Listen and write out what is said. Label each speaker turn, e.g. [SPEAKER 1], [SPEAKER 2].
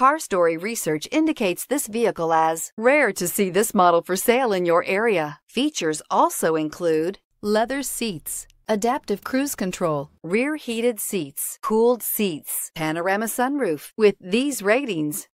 [SPEAKER 1] CarStory research indicates this vehicle as rare to see this model for sale in your area. Features also include leather seats, adaptive cruise control, rear heated seats, cooled seats, panorama sunroof. With these ratings,